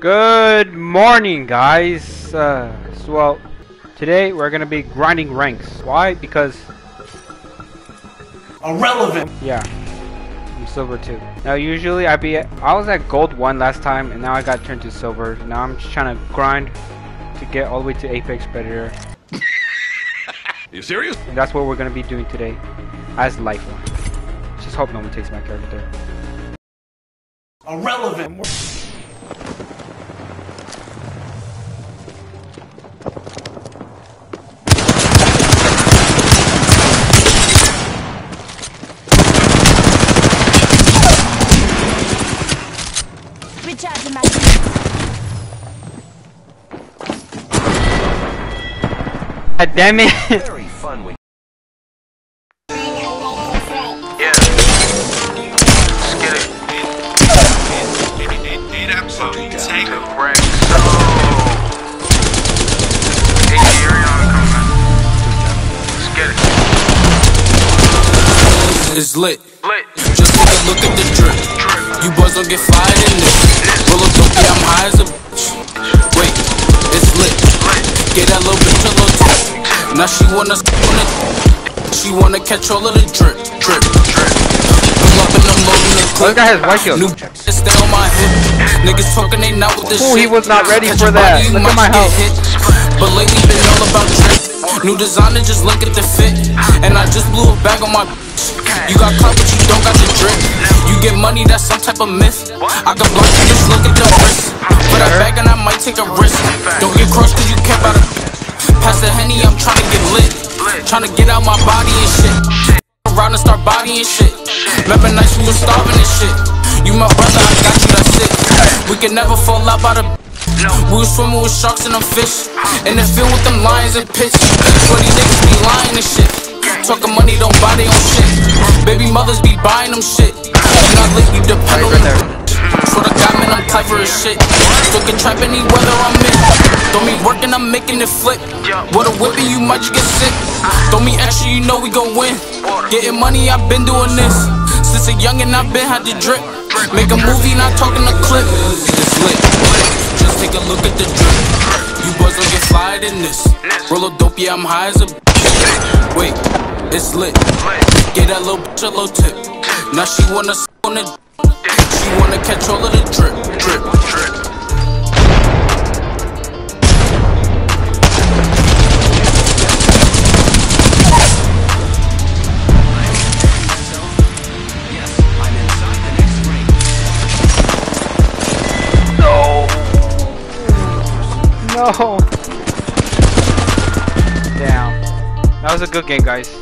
Good morning, guys. Uh, so, well, today we're gonna be grinding ranks. Why? Because Irrelevant. yeah, I'm silver too. Now, usually I be at, I was at gold one last time, and now I got turned to silver. Now I'm just trying to grind to get all the way to apex predator, You serious? and that's what we're gonna be doing today as lifeline. Just hope no one takes my character. Irrelevant. Recharging my shields. God damn it! Very fun when Yeah. Let's get it. Take a break. So. Hey, Ariana coming. Let's get it. It's lit. Lit. Just look at the drip. You boys don't get fired in this. Roll dope, yeah, I'm high as a bitch. Wait, it's lit. Get that little bitch a little tip. Now she wanna, wanna, she wanna catch all of the drip, drip, drip. Pull up and I'm loading the clip. this guy has white shield. New stay on my hip. Niggas talking, they not with this Ooh, shit. he was not ready for that. Look at my hit. But lately been all about drip. New designer, just look at the fit. And I just blew a bag on my bitch. You got clout, but you don't got the drip. You get money, that's some type of myth. I can block you, just look at the wrist. For that bag, and I might take a risk. Don't get crossed, cause you kept out of. Pass the henny, I'm tryna get lit. Tryna get out my body and shit. Around and start bodying shit. Remember nights we was starving and shit. You my brother, I got you, that's it. We can never fall out by the. We was swimming with sharks and them fish. In the field with them lions and pitch. So these niggas be lying and shit. Talking money, don't buy they own shit. Baby mothers be buying them shit. Not lit, you depend on them. Swear to God, man, I'm clever as shit. Still can trap any weather I'm in. Don't me working, I'm making it flip. What a whipping, you might just get sick. Don't me extra, you know we gon' win. Getting money, I've been doing this. Since a youngin', I've been had to drip. Make a movie, not talking a clip. It's lit. In this. Roll a dope, yeah, I'm high as a Wait, it's lit. Get that little bitch a little tip. Now she wanna s- on it. She wanna catch all of the drip, drip, drip. No. Damn. That was a good game, guys.